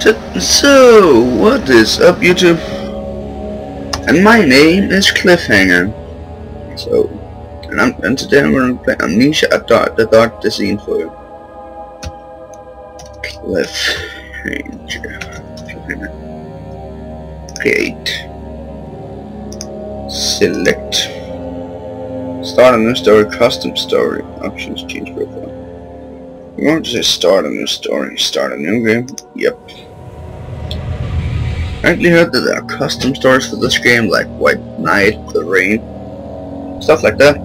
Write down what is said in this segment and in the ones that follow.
So, what is up YouTube? And my name is Cliffhanger. So, and, I'm, and today I'm going to play Amnesia at the Dark Descent for you. Cliffhanger. Create. Select. Start a new story, custom story. Options, change profile. We want to say start a new story, start a new game. Yep. I actually heard that there are custom stories for this game, like White Knight, The Rain, stuff like that.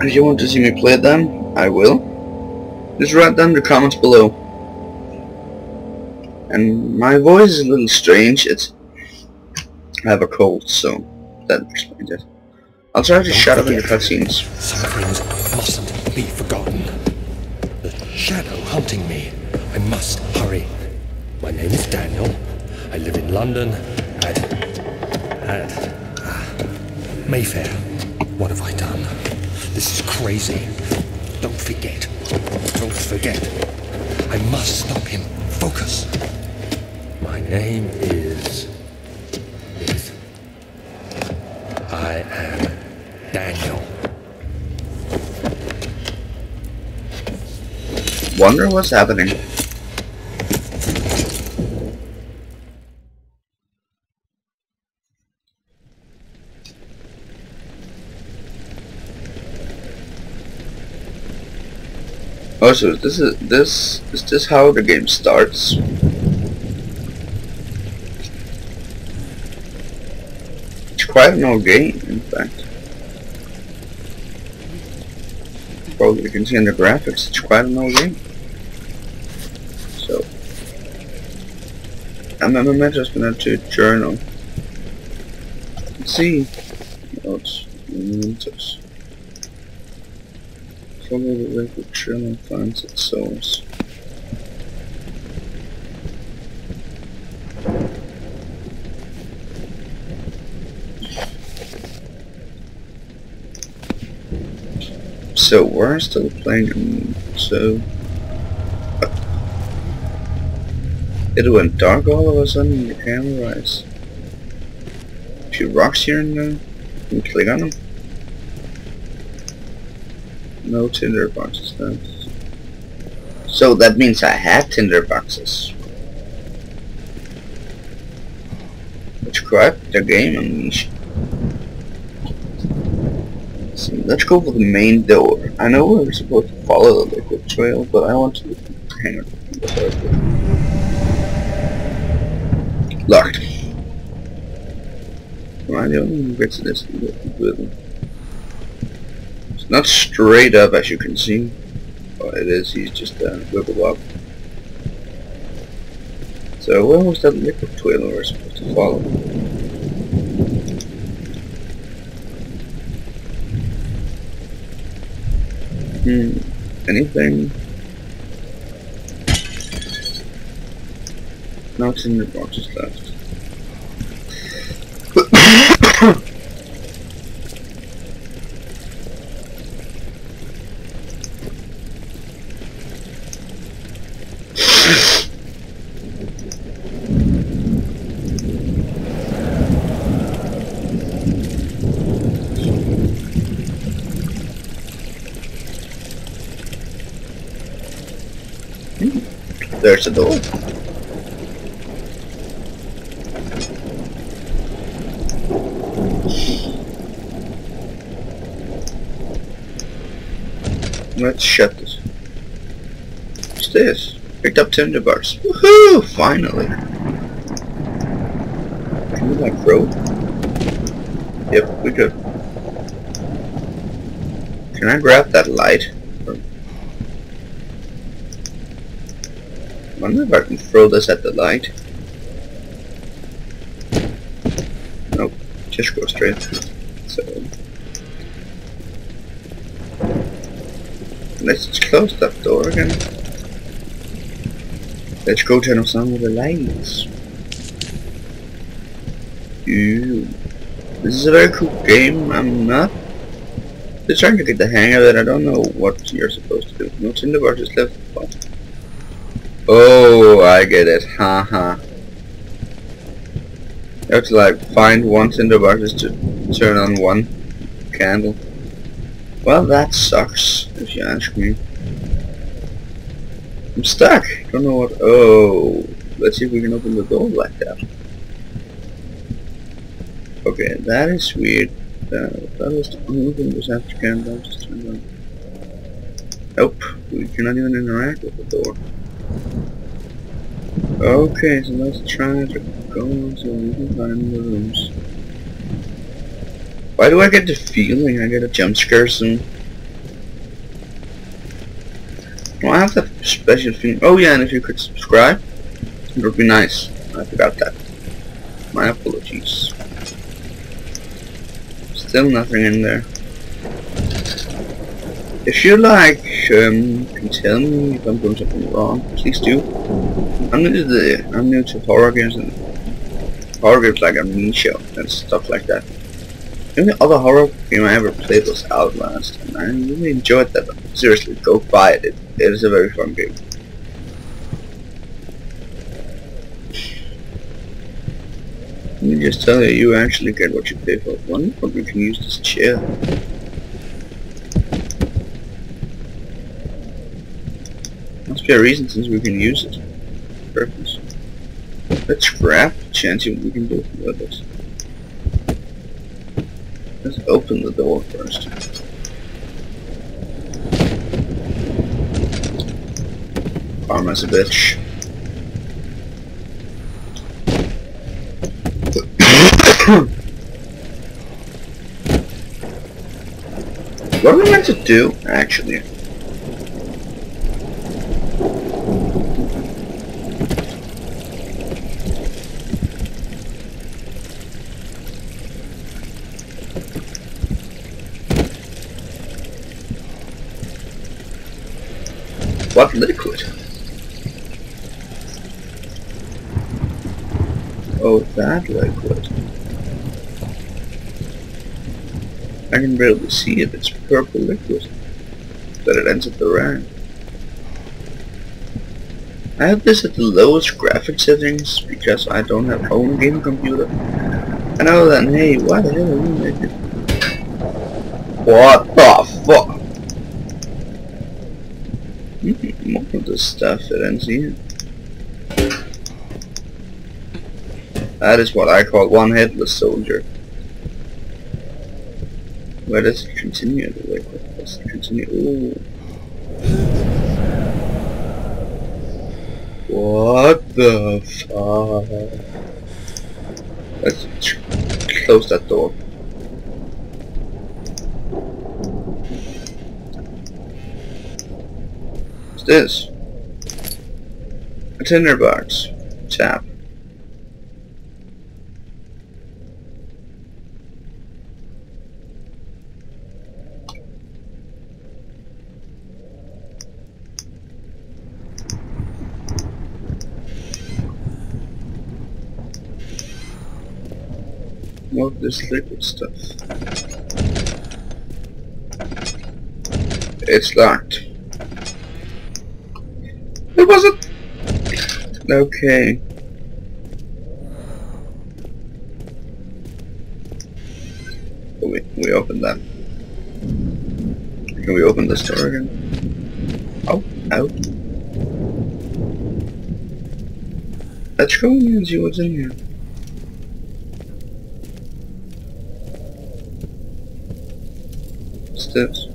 If you want to see me play them, I will. Just write down in the comments below. And my voice is a little strange, it's... I have a cold, so that explains it. I'll try to Don't shut up in the cutscenes. Some things mustn't be forgotten. The shadow hunting me. I must hurry. My name is Daniel. I live in London at... at... ah, Mayfair. What have I done? This is crazy. Don't forget. Don't forget. I must stop him. Focus. My name is... is... I am Daniel. Wonder what's happening. Oh, this is this is this how the game starts? It's quite an old game, in fact. Probably you can see in the graphics, it's quite an old game. So, I'm a mementos to journal. Let's see. Mementos. Follow the record journal finds its source. So we're still playing, so it went dark all of a sudden in the camera eyes. Few rocks here and there. Can click on them? No tinder boxes left. So that means I have tinder boxes. Let's crack the game amnesia. So let's go for the main door. I know we're supposed to follow the liquid trail, but I want to hang on. Locked. The only one who gets this It's not straight up as you can see. Well, it is, he's just uh, wiggle up. So where was that liquid trail we were supposed to follow? Hmm. Anything? No tinder boxes left. A door. Let's shut this. What's this? Picked up tinderbox. Woohoo! Finally. Can we like throw? Yep, we could. Can I grab that light? Wonder if I can throw this at the light. Nope, just go straight. So let's close that door again. Let's go turn on some of the lights. This is a very cool game. I'm not just trying to get the hang of it. I don't know what you're supposed to do. No tinderboxes left. Oh, I get it. Haha. -ha. You have to like find one tinderbox just to turn on one candle. Well, that sucks, if you ask me. I'm stuck. Don't know what. Oh, let's see if we can open the door like that. Okay, that is weird. Uh, that was the only thing was after candle just turned on. Nope, we cannot even interact with the door. Okay, so let's try to go so we can find the rooms. Why do I get the feeling I get a jump scare soon? Do I have that special feeling? Oh yeah, and if you could subscribe, it would be nice. I forgot that. My apologies. Still nothing in there. If you like, um, can tell me if I'm doing something wrong, please do. I'm new to the, I'm new to horror games and horror games like Amnesia and stuff like that. The only other horror game I ever played was Outlast, and I really enjoyed that. Seriously, go buy it. It, it is a very fun game. Let me just tell you, you actually get what you pay for. One, but we can use this chair. A reason since we can use it. Purpose. Let's scrap. Chance we can do with this. Let's open the door first. Karma's a bitch. what are we meant to do, actually? What liquid? Oh, that liquid. I can barely see it, it's purple liquid. But it ends at the rack. I have this at the lowest graphic settings because I don't have home game computer. I know that, hey, why the hell are you making? What the fuck? more of the stuff that ends here. That is what I call one headless soldier. Where does it continue? Wait, does it continue? Ooh. What the fuck? Let's close that door. What's this? Tinderbox. Tap. More this liquid stuff. It's locked. It wasn't... Okay. Oh, we, we opened that. Can we open this door again? Oh, out. Let's go and see what's in here. This?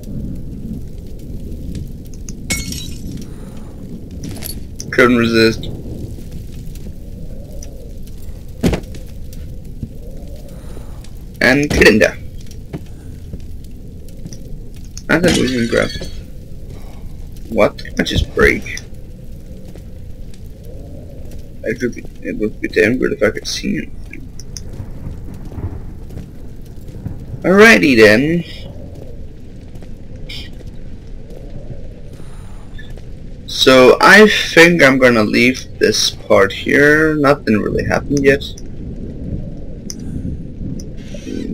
couldn't resist. And Kilinda. I think we can grab. What? I just break. It would be, it would be damn good if I could see him. Alrighty then. So I think I'm gonna leave this part here. Nothing really happened yet.